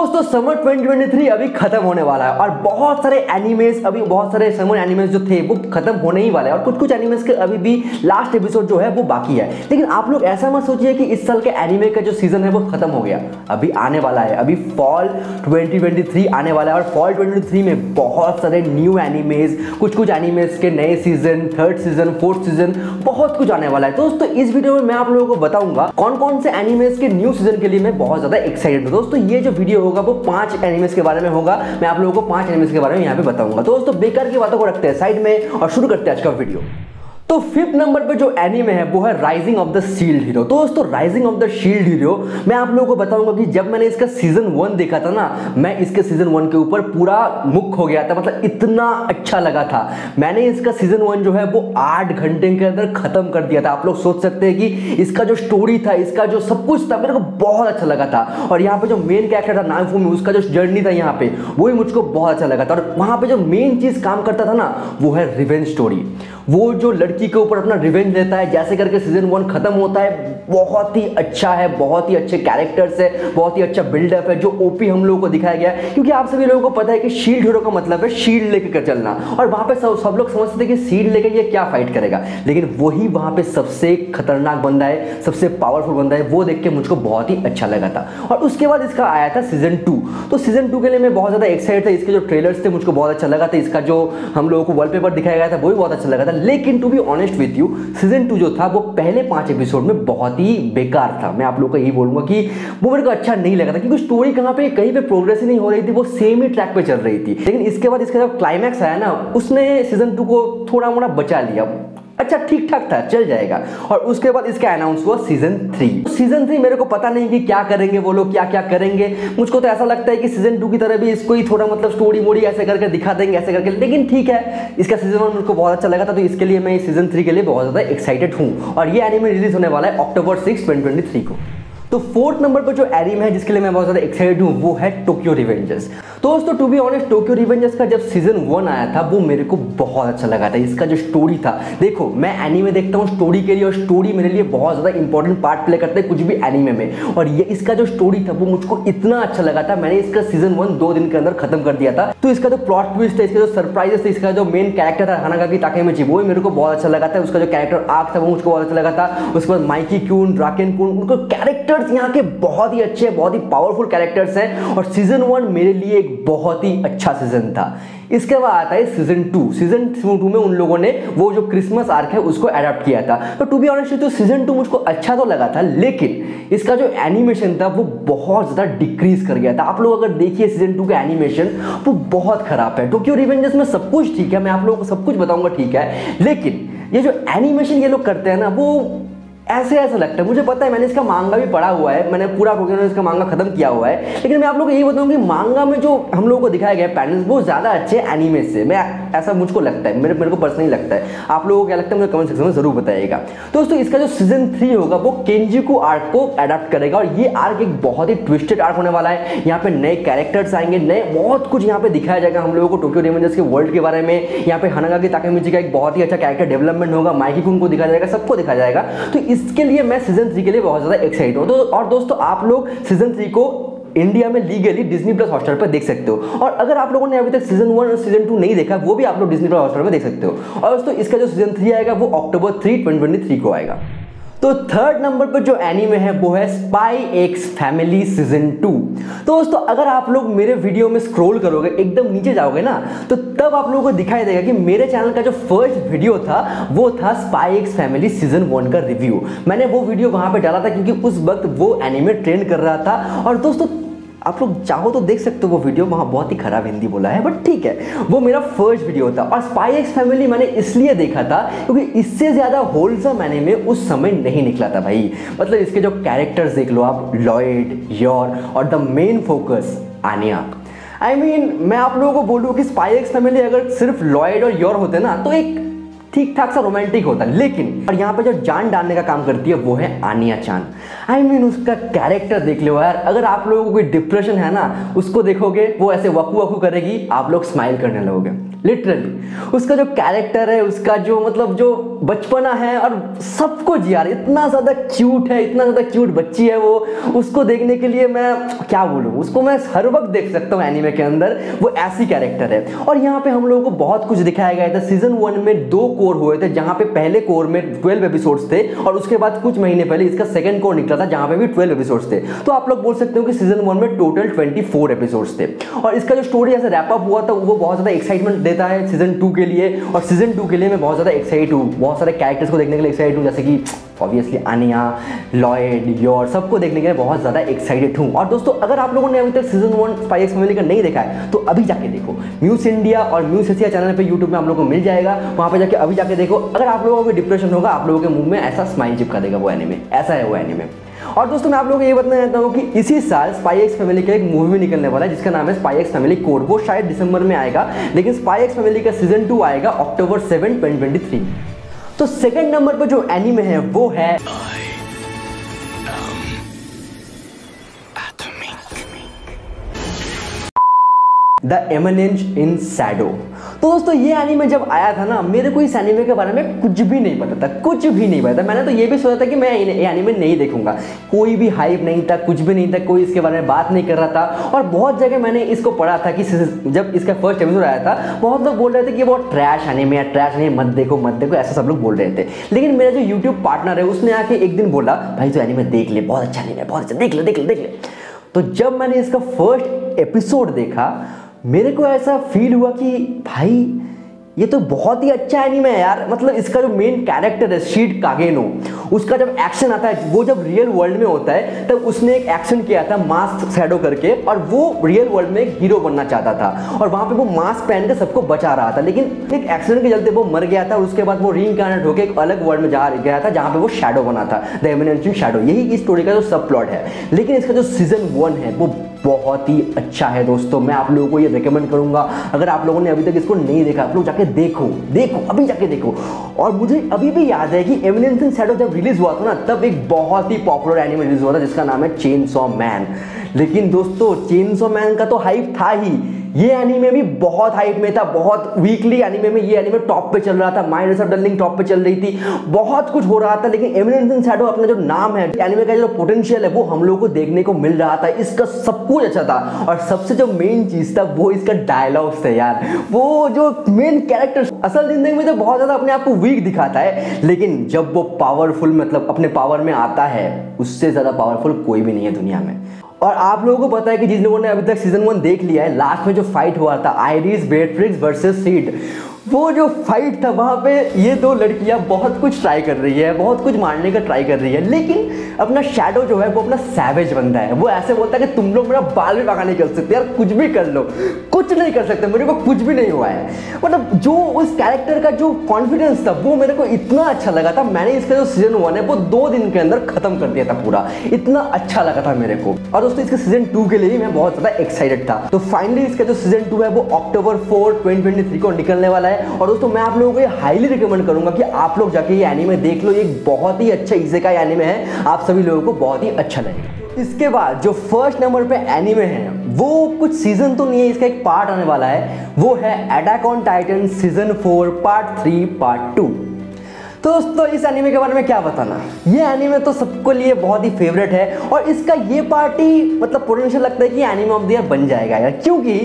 दोस्तों समर 2023 अभी खत्म होने वाला है और बहुत सारे एनिमेस अभी बहुत सारे समर एनिमेस जो थे, वो खत्म होने ही वाले हैं और कुछ कुछ एनिमेस के अभी भी लास्ट एपिसोड जो है, वो बाकी है। लेकिन आप लोग ऐसा मत सोचिए कि इस साल के एनिमे का जो सीज़न है, वो खत्म हो गया। अभी आने वाला है, अभी फॉल 2023 आने वाला है और फॉल 2023 में बहुत सारे न्यू एनिमेज कुछ कुछ एनिमेस के नए season third season fourth season बहुत कुछ आने वाला है। दोस्तों, इस वीडियो में मैं आप लोगों को बताऊँगा कौन कौन से एनिमेस के न्यू सीज़न के लिए मैं बहुत ज़्यादा एक्साइटेड हूँ। दोस्तों, ये जो वीडियो होगा वो पाँच एनिमेस के बारे में होगा। मैं आप लोगों को पाँच एनिमेस के बारे में यहाँ पे बताऊँगा। दोस्तों, बेकार की बातों को रखते हैं साइड में और शुरू करते हैं आज का वीडियो तो फिफ्थ नंबर पे जो एनीमे है, वो है rising of the shield hero तो दोस्तों rising of the shield hero मैं आप लोगों को बताऊँगा कि जब मैंने इसका सीज़न वन देखा था ना, मैं इसके सीज़न वन के ऊपर पूरा मुख हो गया था मतलब इतना अच्छा लगा था। मैंने इसका सीज़न वन जो है, वो आठ घंटे के अंदर खत्म कर दिया था। आप लोग सोच सकते हैं कि इसका जो स्टोरी था, इसका जो सब कुछ था, मेरे को बहुत अच्छा लगा था। और यहाँ पे जो मेन कैरेक्टर था नामफू में उसका जो जर्नी था यहाँ पे, वो भी मुझको बहुत अच्छा लगा था। और वहाँ पे जो मेन चीज़ काम करता था ना, वो है रिवेंज स्टोरी वो जो लड़की के ऊपर अपना रिवेंज लेता है, जैसे करके सीज़न वन खत्म होता है, बहुत ही अच्छा है, बहुत ही अच्छे कैरेक्टर्स है, बहुत ही अच्छा बिल्डअप है, जो ओपी हम लोगों को दिखाया गया है। क्योंकि आप सभी लोगों को पता है कि शील्ड हीरो का मतलब है शील्ड लेकर चलना। और वहाँ पे सब सब लोग समझते थे कि शील्ड लेके ये क्या फाइट करेगा। लेकिन वही वहाँ पे सबसे खतरनाक बंदा है, सबसे पावरफुल बंदा है, वो देख के मुझको बहुत ही अच्छा लगा था। और उसके बाद इसका आया था सीज़न टू तो सीज़न टू के लिए मैं बहुत ज़्यादा एक्साइटेड था, इसके जो ट्रेलर्स थे मुझको बहुत अच्छा लगा था, इसका जो हम लोगों को वॉलपेपर दिखाया गया था, वो भी बहुत अच्छा लगा था। लेकिन to be honest with you season two जो था, वो पहले पाँच एपिसोड में बहुत ही बेकार था। मैं आप लोग को यही बोलूँगा कि वो मेरे को अच्छा नहीं लगा था, क्योंकि स्टोरी कहाँ पे, कहीं पे प्रोग्रेस ही नहीं हो रही थी, वो सेम ही ट्रैक पे चल रही थी। लेकिन इसके बाद इसका जब क्लाइमैक्स आया ना, उसने सीज़न टू को थोड़ा मोड़ा बचा लिया। अच्छा ठीक ठाक था, चल जाएगा। और उसके बाद इसका अनाउंस हुआ सीज़न थ्री सीज़न थ्री मेरे को पता नहीं कि क्या करेंगे वो लोग क्या क्या करेंगे। मुझको तो ऐसा लगता है कि सीज़न टू की तरह भी इसको ही थोड़ा मतलब स्टोरी मोड़ी ऐसे करके दिखा देंगे, ऐसे करके। लेकिन ठीक है, इसका सीज़न वन मुझको बहुत अच्छा लगा था तो इसके लिए मैं सीज़न थ्री के लिए बहुत ज़्यादा एक्साइटेड हूँ। और ये एनिमे रिलीज़ होने वाला है अक्टूबर सिक्स ट्वेंटी को। तो फोर्थ नंबर पर जो एरिम है, जिसके लिए मैं बहुत ज़्यादा एक्साइटेड हूँ, वो है टोक्यो रिवेंजर्स दोस्तों to be honest Tokyo Revengers का जब सीज़न वन आया था, वो मेरे को बहुत अच्छा लगा था। इसका जो स्टोरी था, देखो, मैं एनीमे देखता हूँ स्टोरी के लिए और स्टोरी मेरे लिए बहुत ज़्यादा इंपॉर्टेंट पार्ट प्ले करता है कुछ भी एनीमे में। और ये इसका जो स्टोरी था, वो मुझको इतना अच्छा लगा था, मैंने इसका सीज़न वन दो दिन के अंदर खत्म कर दिया था। तो इसका जो प्लॉट ट्विस्ट था इसका जो सरप्राइजेस था इसका जो मेन कैरेक्टर था हानागा की ताके में वो मेरे को बहुत अच्छा लगा था। उसका जो कैरेक्टर आग था, वो मुझको बहुत अच्छा लगा था। उसके बाद माइकी क्यून ड्राकेन क्यून उनको कैरेक्टर्स यहाँ के बहुत बहुत ही अच्छे, बहुत ही पावरफुल कैरेक्टर्स हैं। और सीज़न वन मेरे लिए एक बहुत ही अच्छा सीज़न था। इसके बाद आता है सीज़न टू सीज़न टू में उन लोगों ने वो जो क्रिसमस आर्क है, उसको अडेप्ट किया था। तो टू बी ऑनेस्ट तो सीज़न टू मुझको अच्छा तो लगा था, लेकिन इसका जो एनिमेशन था, वो बहुत ज़्यादा डिक्रीज कर गया था। आप लोग अगर देखिए सीज़न टू का एनिमेशन वो बहुत खराब है। टोक्यो रिवेंजर्स में सब कुछ ठीक है, मैं आप लोगों को सब कुछ बताऊँगा, ठीक है। लेकिन ये जो एनिमेशन ये लोग करते हैं ना, वो ऐसे ऐसा लगता है। मुझे पता है, मैंने इसका मांगा भी पढ़ा हुआ है। मैंने पूरा प्रोग्राम इसका मांगा खत्म किया हुआ है। लेकिन मैं आप लोगों को यही बताऊँ कि मांगा में जो हम लोगों को दिखाया गया पैटर्न वो ज़्यादा अच्छे एनिमे से। मैं ऐसा मुझको लगता है, मेरे मेरे को पर्सनली लगता है। आप लोगों को क्या लगता है, मुझे कमेंट सेक्शन में ज़रूर बताइएगा। तो दोस्तों, इसका जो सीज़न थ्री होगा, वो केंजिको आर्क को अडेप्ट करेगा। और ये आर्क एक बहुत ही ट्विस्टेड आर्क होने वाला है। यहाँ पे नए कैरेक्टर्स आएँगे, नए बहुत कुछ यहाँ पे दिखाया जाएगा हम लोगों को टोक्यो रेवेंजर्स के वर्ल्ड के बारे में। यहाँ पे हनागा की ताकेमिची का एक बहुत ही अच्छा कैरेक्टर डेवलपमेंट होगा। माइकी कुंग को दिखाया जाएगा, सबको दिखाया जाएगा। तो इसके लिए मैं सीज़न सीज़न थ्री के लिए बहुत ज़्यादा एक्साइट हूँ। तो और दोस्तों, आप लोग सीज़न थ्री को इंडिया में लीगली डिज्नी प्लस हॉस्टल पर देख सकते हो। और अगर आप लोगों ने अभी तक सीज़न वन और सीज़न टू नहीं देखा, वो भी आप लोग डिज्नी प्लस हॉस्टल पर देख सकते हो। और दोस्तों, इसका जो सीज़न थ्री आएगा, वो अक्टूबर थ्री ट्वेंटी को आएगा। तो थर्ड नंबर पर जो एनिमे है, वो है spy x family season two तो दोस्तों, अगर आप लोग मेरे वीडियो में स्क्रॉल करोगे, एकदम नीचे जाओगे ना तो तब आप लोगों को दिखाई देगा कि मेरे चैनल का जो फ़र्स्ट वीडियो था, वो था spy x family season one का रिव्यू मैंने वो वीडियो वहाँ पर डाला था क्योंकि उस वक्त वो एनिमे ट्रेंड कर रहा था। और दोस्तों आप लोग चाहो तो देख सकते हो वो वीडियो वहाँ बहुत ही खराब हिंदी बोला है बट ठीक है। वो मेरा फ़र्स्ट वीडियो था और स्पाई एक्स फैमिली मैंने इसलिए देखा था क्योंकि इससे ज़्यादा होलसम मैंने में उस समय नहीं निकला था भाई। मतलब इसके जो कैरेक्टर्स देख लो आप लॉयड योर और the main focus Anya I I mean mean, मैं आप लोगों को बोलूँ कि स्पाई एक्स फैमिली अगर सिर्फ़ लॉयड और योर होते ना तो एक ठीक ठाक सा रोमांटिक होता है। लेकिन और यहाँ पे जो जान डालने का काम करती है वो है आनिया चाँद। आई I मीन mean, उसका कैरेक्टर देख लो यार। अगर आप लोगों को कोई डिप्रेशन है ना उसको देखोगे वो ऐसे वकू वकू करेगी आप लोग स्माइल करने लगोगे। लिटरली उसका जो कैरेक्टर है, उसका जो मतलब जो बचपना है और सब कुछ यार, इतना ज़्यादा क्यूट है, इतना ज़्यादा क्यूट बच्ची है वो। उसको देखने के लिए मैं, क्या बोलूँ, उसको मैं हर वक्त देख सकता हूँ एनिमे के अंदर। वो ऐसी कैरेक्टर है। और यहाँ पे हम लोगों को बहुत कुछ दिखाया गया था। सीज़न वन में दो कोर हुए थे, जहाँ पे पहले कोर में ट्वेल्व एपिसोड्स थे और उसके बाद कुछ महीने पहले इसका सेकंड कोर निकला था, जहाँ पे भी ट्वेल्व एपिसोड्स थे। तो आप लोग बोल सकते हो कि सीज़न वन में टोटल ट्वेंटी एपिसोड्स थे। और इसका जो स्टोरी ऐसे रैपअप हुआ था, वो बहुत ज़्यादा एक्साइटमेंट देता है सीज़न टू के लिए। और सीज़न टू के लिए मैं बहुत ज़्यादा एक्साइट हूँ। बहुत सारे कैरेक्टर्स को देखने के लिए एक्साइट हूँ, जैसे कि ऑब्वियसली अनिया लॉयड, योर, सबको देखने के लिए बहुत ज़्यादा एक्साइटेड हूँ। और दोस्तों, अगर आप लोगों ने अभी तक season one Spy X Family का नहीं देखा है तो अभी जाके देखो। म्यूज इंडिया और म्यूज एशिया चैनल पर यूट्यूब में आप लोगों को मिल जाएगा। वहाँ पे जाके अभी जाके देखो। अगर आप लोगों को डिप्रेशन होगा, आप लोगों के मुँह में ऐसा स्माइल चिपका देगा वो एनिमे ऐसा है वो एनिमे और दोस्तों, मैं आप लोगों को ये बताना चाहता हूँ कि इसी साल स्पाई एक्स फैमिली का एक मूवी भी निकलने वाला है, जिसका नाम है स्पाई एक्स फैमिली कोड वो शायद दिसंबर में आएगा, लेकिन स्पाई एक्स फैमिली का सीज़न टू आएगा अक्टूबर सेवन ट्वेंटी तो सेकेंड नंबर पर जो एनिमे है, वो है द एमनेंस इन सैडो। तो दोस्तों, ये एनीमे जब आया था ना, मेरे को इस एनीमे के बारे में कुछ भी नहीं पता था, कुछ भी नहीं पता था। मैंने तो ये भी सोचा था कि मैं ये एनीमे नहीं देखूँगा। कोई भी हाइप नहीं था, कुछ भी नहीं था, कोई इसके बारे में बात नहीं कर रहा था। और बहुत जगह मैंने इसको पढ़ा था कि जब इसका फ़र्स्ट एपिसोड आया था, बहुत लोग बोल रहे थे कि बहुत ट्रैश एनिमे या ट्रैश नहीं, मत देखो मत देखो, ऐसा सब लोग बोल रहे थे। लेकिन मेरा जो यूट्यूब पार्टनर है, उसने आके एक दिन बोला, भाई तो एनिमे देख ले, बहुत अच्छा एनीमे बहुत अच्छा देख ले देख ले देख ले। तो जब मैंने इसका फ़र्स्ट एपिसोड देखा मेरे को ऐसा फील हुआ कि भाई, ये तो बहुत ही अच्छा एनिमे है यार। मतलब इसका जो मेन कैरेक्टर है शीट कागेनो उसका जब एक्शन आता है, वो जब रियल वर्ल्ड में होता है, तब उसने एक एक्शन किया था मास्क शैडो करके, और वो रियल वर्ल्ड में एक हीरो बनना चाहता था। और वहाँ पे वो मास्क पहन के सबको बचा रहा था। लेकिन एक एक्सीडेंट के चलते वो मर गया था, और उसके बाद वो री होकर एक अलग वर्ल्ड में जा गया था, जहाँ पे वो शेडो बना था द शेडो यही इस स्टोरी का जो सब प्लॉट है। लेकिन इसका जो सीज़न वन है, वो बहुत ही अच्छा है दोस्तों। मैं आप लोगों को ये रिकमेंड करूँगा। अगर आप लोगों ने अभी तक इसको नहीं देखा, आप लोग जाके देखो। देखो, अभी जाके देखो। और मुझे अभी भी याद है कि एमिनेंस इन जब रिलीज़ हुआ था ना, तब एक बहुत ही पॉपुलर एनिमल रिलीज़ हुआ था, जिसका नाम है चेन सॉ मैन लेकिन दोस्तों चेन सॉ मैन का तो हाइप था ही। ये एनीमे भी बहुत हाइट में था, बहुत वीकली एनीमे में ये एनीमे टॉप पे चल रहा था माइंड ऑफ़ डलिंग टॉप पे चल रही थी, बहुत कुछ हो रहा था, लेकिन एमिनेंस इन शैडो अपना जो नाम है एनीमे का जो पोटेंशियल है, वो हम लोगों को देखने को मिल रहा था, इसका सब कुछ अच्छा था, और सबसे जो मेन चीज़ था, वो इसका डायलॉग्स थे यार, वो जो मेन कैरेक्टर असल ज़िंदगी में तो बहुत ज़्यादा अपने आप को वीक दिखाता है, लेकिन जब वो पावरफुल मतलब अपने पावर में आता है, उससे ज़्यादा पावरफुल कोई भी नहीं है दुनिया में। और आप लोगों को पता है कि जिन लोगों ने अभी तक सीज़न वन देख लिया है लास्ट में जो फाइट हुआ था आयरिस बेटफ्रिक्स वर्सेस सीड वो जो फाइट था, वहाँ पे ये दो लड़कियाँ बहुत कुछ ट्राई कर रही है, बहुत कुछ मारने का ट्राई कर रही है, लेकिन अपना शेडो जो है, वो अपना सैवेज बनता है। वो ऐसे बोलता है कि तुम लोग मेरा बाल भी पका नहीं कर सकते यार कुछ भी कर लो। कुछ नहीं कर सकते, मेरे को कुछ भी नहीं हुआ है। मतलब जो उस कैरेक्टर का जो कॉन्फिडेंस था, वो मेरे को इतना अच्छा लगा था, मैंने इसका जो सीज़न वन है, वो दो दिन के अंदर खत्म कर दिया था पूरा। इतना अच्छा लगा था मेरे को। और दोस्तों इसके सीज़न टू के लिए मैं बहुत ज़्यादा एक्साइटेड था। तो फाइनली इसका जो सीज़न टू है, वो अक्टूबर फोर ट्वेंटी को निकलने वाला है। और दोस्तों, मैं आप लोगों को ये हाईली रिकमेंड करूँगा कि आप लोग जाके ये एनिमे देख लो। ये बहुत ही अच्छा इसे का एनिमे है। आप सभी लोगों को बहुत ही अच्छा लगेगा। इसके बाद जो फ़र्स्ट नंबर पे एनिमे है, वो कुछ सीज़न तो नहीं है, इसका एक पार्ट आने वाला है। वो है attack on titan season four part three part two तो दोस्तों, इस एनीमे के बारे में क्या बताना? ये एनीमे तो सबको लिए बहुत ही फेवरेट है और इसका ये पार्टी मतलब पोटेंशियल लगता है कि एनीमे ऑफ़ द ईयर बन जाएगा यार। क्योंकि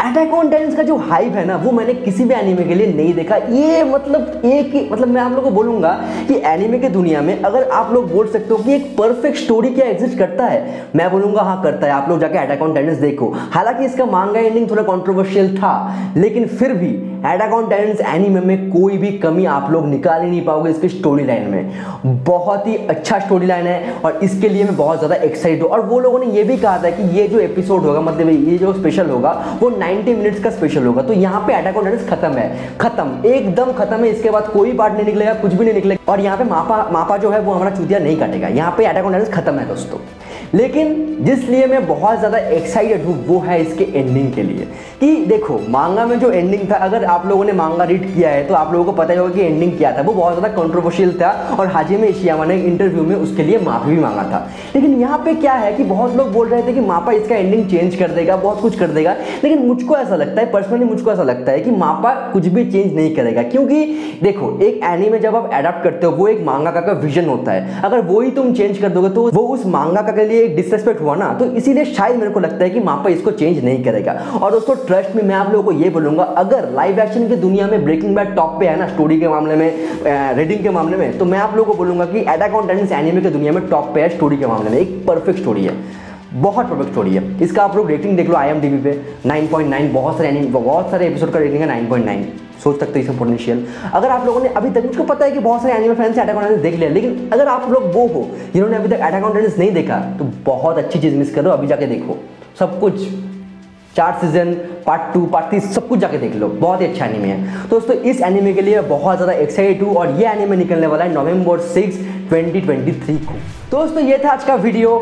अटैक ऑन टाइटन्स का जो हाइप है ना, वो मैंने किसी भी एनीमे के लिए नहीं देखा। ये मतलब एक ही मतलब मैं आप लोगों को बोलूँगा कि एनीमे की दुनिया में अगर आप लोग बोल सकते हो कि एक परफेक्ट स्टोरी क्या एग्जिस्ट करता है, मैं बोलूँगा हाँ करता है। आप लोग जाके अटैक ऑन टाइटन्स देखो। हालाँकि इसका मांगा एंडिंग थोड़ा कॉन्ट्रोवर्शियल था, लेकिन फिर भी अटैक ऑन टाइटन्स एनीमे में कोई भी कमी आप लोग निकाल ही नहीं पाओ पाओगे इसकी स्टोरी लाइन में। बहुत ही अच्छा स्टोरी लाइन है और इसके लिए मैं बहुत ज़्यादा एक्साइट हूँ। और वो लोगों ने ये भी कहा था कि ये जो एपिसोड होगा मतलब ये जो स्पेशल होगा, वो 90 मिनट्स का स्पेशल होगा। तो यहाँ पे अटैक ऑन खत्म है। खत्म। एकदम खत्म है। इसके बाद कोई पार्ट नहीं निकलेगा, कुछ भी नहीं निकलेगा। और यहाँ पे मापा मापा जो है वो हमारा चूतिया नहीं काटेगा। यहाँ पे अटैक ऑन खत्म है दोस्तों। लेकिन जिसलिए मैं बहुत ज़्यादा एक्साइटेड हूँ, वो है इसके एंडिंग के लिए। कि देखो मांगा में जो एंडिंग था, अगर आप लोगों ने मांगा रीड किया है तो आप लोगों को पता ही होगा कि एंडिंग क्या था। वो बहुत ज़्यादा कंट्रोवर्शियल था और हाजिमे इशियामा ने इंटरव्यू में उसके लिए माफ़ी भी मांगा था। लेकिन यहाँ पे क्या है कि बहुत लोग बोल रहे थे कि मापा इसका एंडिंग चेंज कर देगा, बहुत कुछ कर देगा। लेकिन मुझको ऐसा लगता है पर्सनली मुझको ऐसा लगता है कि मापा कुछ भी चेंज नहीं करेगा। क्योंकि देखो, एक एनिमे जब आप एडाप्ट हो, वो एक मांगा का विजन होता है। अगर वो ही तुम चेंज कर दोगे तो वो उस मांगा का लिए एक डिसरेस्पेक्ट हुआ ना तो इसीलिए शायद मेरे को लगता है कि मापा इसको चेंज नहीं करेगा। और दोस्तों ट्रस्ट में मैं आप लोगों को ये बोलूँगा, अगर लाइव एक्शन की दुनिया में ब्रेकिंग बैड टॉप पे है ना स्टोरी के मामले में रीडिंग के मामले में तो मैं आप लोगों को बोलूँगा कि एडाक ऑन एनिमे के दुनिया में टॉप पे है स्टोरी के मामले में। एक परफेक्ट स्टोरी है। बहुत परफेक्ट स्टोरी है। इसका आप लोग रेटिंग देख लो आई पे। 9.9 बहुत सारे बहुत सारे एपिसोड का रेटिंग है 9.9 सोच सकते इसमें पोटेंशियल अगर आप लोगों ने अभी तक, मुझको पता है कि बहुत सारे एनिमल फैंस अटैक ऑन देख लिया, लेकिन अगर आप लोग वो हो, जिन्होंने अभी तक अटैक नहीं देखा तो बहुत अच्छी चीज़ मिस करो, अभी जाके देखो। सब कुछ, चार season part two part three सब कुछ जाके देख लो। बहुत ही अच्छा एनिमे है। तो दोस्तों, इस एनिमे के लिए बहुत ज़्यादा एक्साइटेड हूँ, और ये एनिमे निकलने वाला है नवंबर सिक्स 2023 को। दोस्तों, ये था आज का वीडियो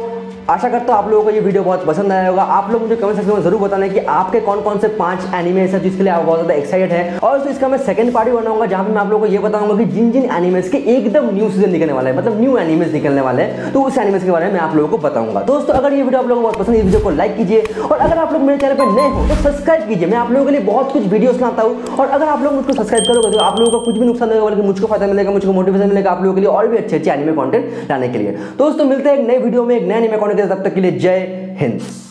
आशा करता हूँ आप लोगों को ये वीडियो बहुत पसंद आया होगा। आप लोग मुझे कमेंट सेक्शन में ज़रूर बताना कि आपके कौन कौन से पाँच एनिमेस है जिसके लिए आप बहुत ज़्यादा एक्साइटेड है। और तो इसका मैं सेकंड पार्टी बनाऊँगा, जहाँ पे मैं आप लोगों को ये बताऊँगा कि जिन जिन एनिमेस के एकदम न्यू सीज़न निकलने वाले हैं मतलब न्यू एनिमेस निकलने वाले हैं तो उस एनिमेस के बारे में आप लोगों को बताऊँगा। दोस्तों, अगर ये वीडियो आप लोगों को बहुत पसंद वीडियो को लाइक कीजिए। और अगर आप लोग मेरे चैनल पर नए हो तो सब्सक्राइब कीजिए। मैं आप लोगों के लिए बहुत कुछ वीडियोस लाता हूँ। और अगर आप लोग मुझको सब्सक्राइब करोगे तो आप लोगों को कुछ भी नुकसान होगा, बल्कि मुझको फ़ायदा मिलेगा, मुझको मोटिवेशन मिलेगा आप लोगों के लिए और भी अच्छे अच्छे एनिमे कॉन्टेंट लाने के लिए। दोस्तों, मिलते हैं एक नए वीडियो में, एक नए एनिमे कॉन्टेंट तब तक के लिए जय हिंद।